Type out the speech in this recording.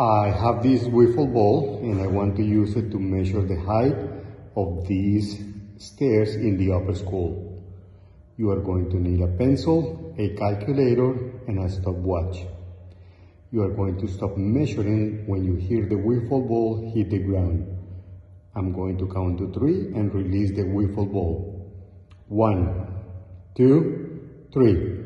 I have this wiffle ball and I want to use it to measure the height of these stairs in the upper school. You are going to need a pencil, a calculator, and a stopwatch. You are going to stop measuring when you hear the wiffle ball hit the ground. I'm going to count to three and release the wiffle ball. One, two, three.